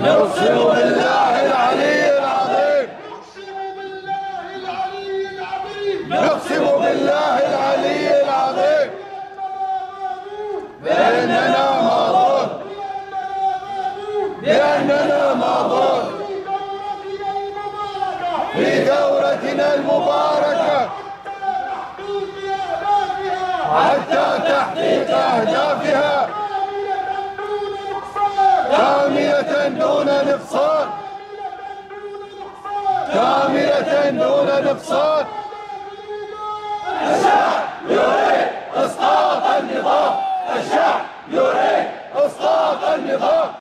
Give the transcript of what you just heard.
نقسم بالله العلي العظيم. نقسم بالله العلي العظيم. بأننا ماضون. بأننا ماضون. في دورتنا المباركة. حتى تحقيق أهدافها. دون نقصان كاملة دون نقصان الشعب يريد أسقاط النظام. الشعب يريد أسقاط النظام.